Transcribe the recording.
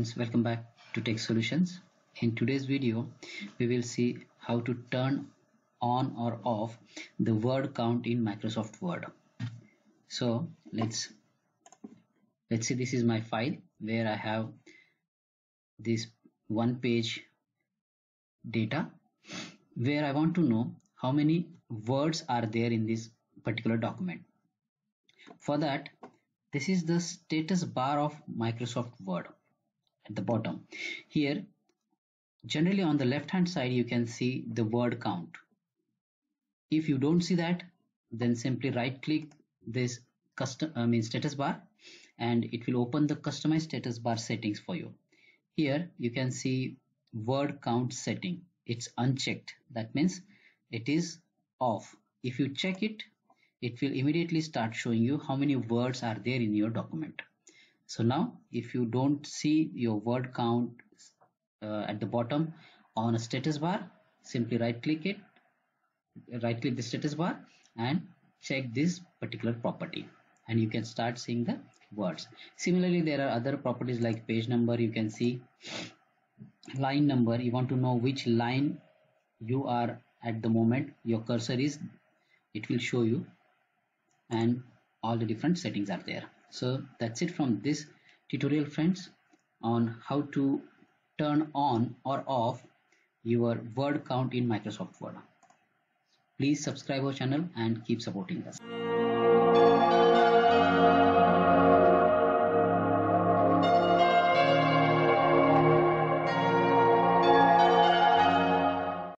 welcome back to TEK Solutions. In today's video, we will see how to turn on or off the word count in Microsoft Word. So let's let's see this is my file where I have this one page data where I want to know how many words are there in this particular document. For that, this is the status bar of Microsoft Word at the bottom. Here, generally on the left hand side, you can see the word count. If you don't see that, then simply right click this custom I mean status bar and it will open the customized status bar settings for you. Here you can see word count setting. It's unchecked. That means it is off. If you check it, it will immediately start showing you how many words are there in your document. So now if you don't see your word count uh, at the bottom on a status bar, simply right click it, right click the status bar and check this particular property and you can start seeing the words. Similarly, there are other properties like page number. You can see line number. You want to know which line you are at the moment your cursor is it will show you and all the different settings are there so that's it from this tutorial friends on how to turn on or off your word count in Microsoft Word. Please subscribe our channel and keep supporting us